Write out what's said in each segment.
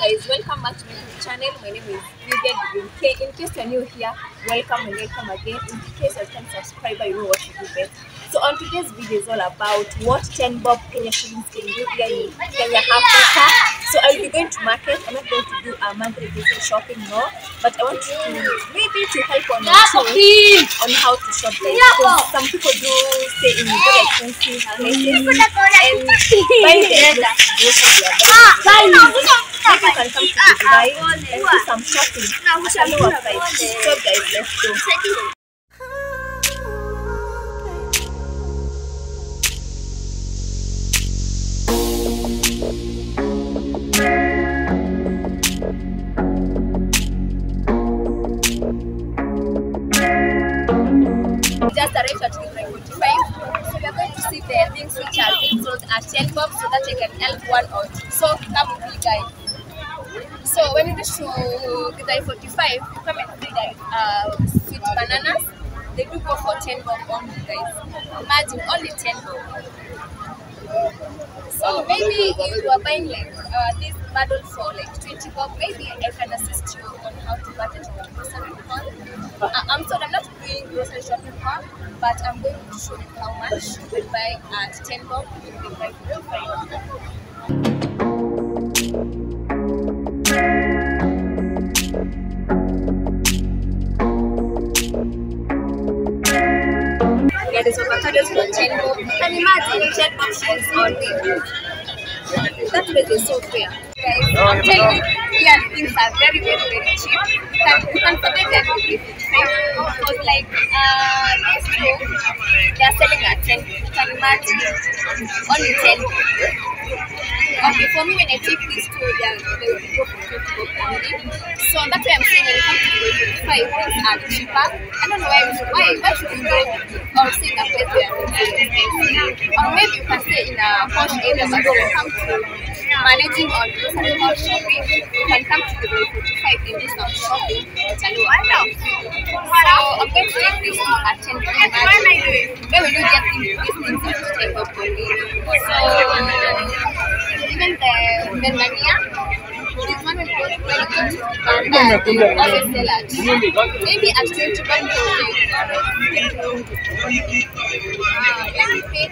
guys, welcome back to my channel. My name is Vivien K. In case you're new here, welcome and welcome again. In case you're a subscriber, you know what to do best. So on today's video is all about what 10 bob Kenya shillings can do here in Kenya Africa. So I will be going to market. I'm not going to do a monthly business shopping, no. But I want to maybe to help on tips on how to shop like because some people do stay in very expensive places and buy the groceries they are buying. Maybe you can come to Githurai and do some shopping at a lower price. So guys, let's go. We just arrived at Githurai 45. So we are going to see the things which are being sold at 10 bob so that I can help one out. So come with me guys. So when you reach to Githurai 45, you come and see like uh, sweet bananas. They do go for 10 bob only guys. Imagine only 10 bob. So maybe if you are buying like uh, this bundle for like 20 bob, maybe I can assist you on how to budget your grocery haul. Uh, I'm sorry, I'm not doing grocery shopping haul, but I'm going to show you how much you can buy at 10 bob. You can buy for five. There is avocados for 10 bob. You can imagine 10 bob shillings only. That place is so fair. Guys, here things are very, very, very cheap. Can, you can forget that because like uh, next they are selling at 10. You can imagine only 10. Okay, for me, when I take they, are, they will go for 20 bob only. So that's why I'm saying when it comes to 25, things are cheaper. I don't know why, why, why should you go or stay in a place where expensive? Or maybe you can stay in a posh area, but when it comes to managing or grocery or shopping, you can come to the 45 and do some shopping at a lower price. So I'm going to take these two at 10 bob. Where will you get these, things at 10 bob And uh, they will always sell at maybe at 20 bob. Uh, let me pay.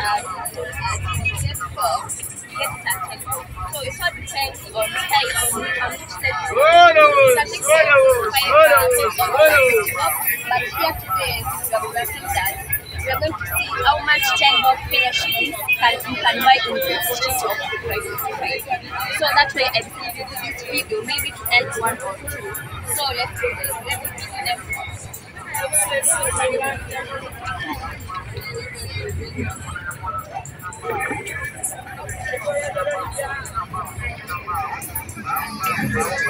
Uh, Something but here today we are working that we are going to see how much 10 bob Kenya can you can buy in the street of Githurai 55. So I this video, maybe or two. So let's. Actually, we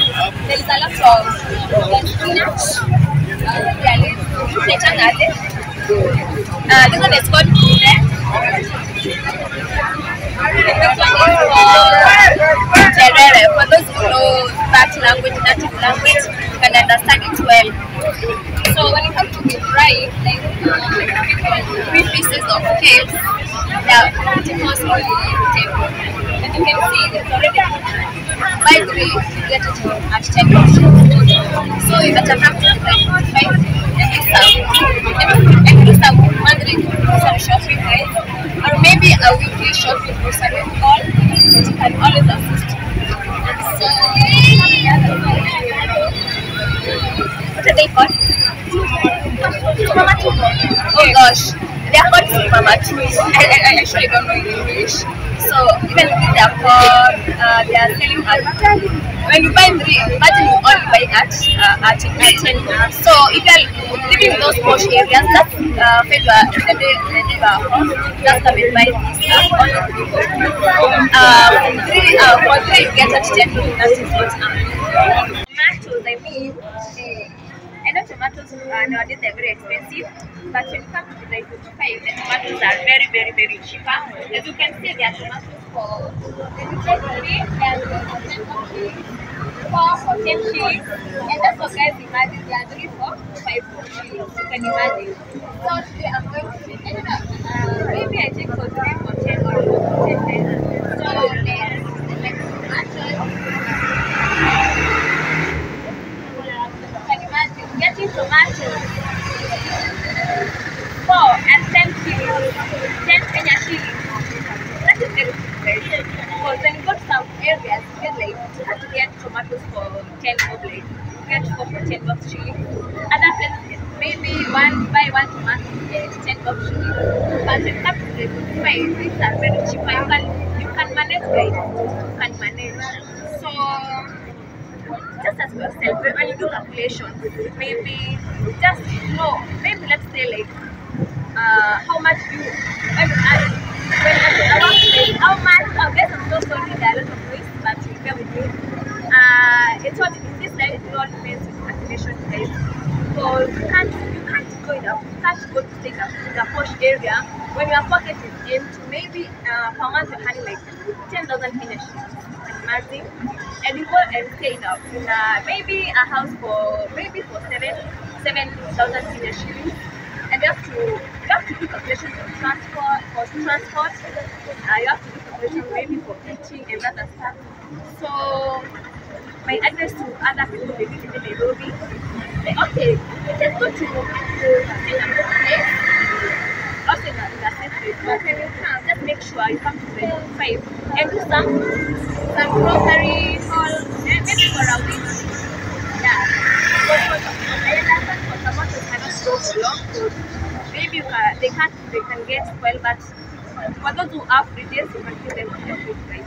there is a lot spinach, called terere. For those who know that language, native language, you can understand it well. So when it comes to the fry, like three pieces of cake, they are pretty much on the table. And you can see it's already by the way, you get it at 10 percent. So you better the like 45 and do some, and do some monthly shopping, right? Or maybe a weekly shopping grocery haul that you can always assist. So, what are they called? Oh gosh, they are called Mama True. I, I, I actually don't know English. So even with their phone, uh, they are selling at when you buy three, imagine you only buy at uh, at, ten. So if you are living in those posh areas, that's uh, favor the neighborhood. That's the way buy this uh, only. Uh, three uh, for three you get at ten. That is what. Um, tomatoes uh, nowadays they're very expensive, but when it comes to the 55, the tomatoes are very, very, very cheaper. As you can see, are tomatoes for the different three, there are for 10 shillings, four for 10 shillings, and that's what guys imagine, there are three for 5 shillings. You can imagine. So today I'm going to, uh, maybe I take for 3 for 10 or 4 for 10 then. So let's select tomatoes. Can you imagine getting tomatoes four and ten shillings, ten Kenya shillings? That is very good. Because when you go to some areas, you get get tomatoes for ten bob, you get four for ten bob shillings. Other places maybe one buy one tomato get ten bob shillings. But when it very cheaper. You can you can manage, guys. You can manage. So just as yourself when you do calculations maybe just know maybe let's say like uh how much you when you add when you add like how much oh guys I'm so sorry there are a lot of noise but you bear with me uh it's in this life it all depends on calculation guys because you can't you can't go in a you can't go to take a, a posh area when your pocket is empty maybe uh per month you're having like ten thousand Imagine and you go and stay in a, in a maybe a house for maybe for seven seven thousand Kenya shillings and you have to you have to do calculations for transport for transport. Uh, you have to do calculations maybe for eating and other stuff. So my advice to other people live in Nairobi. Like okay just go to to stay in a good place. Also in a, in a safe place. But when you come just make sure you come to the five and do some some groceries or maybe for a week. Yeah. For I understand for tomatoes cannot go for food. Maybe you can, they can't they can get spoiled but for those who have fridges you can keep them fridge, right?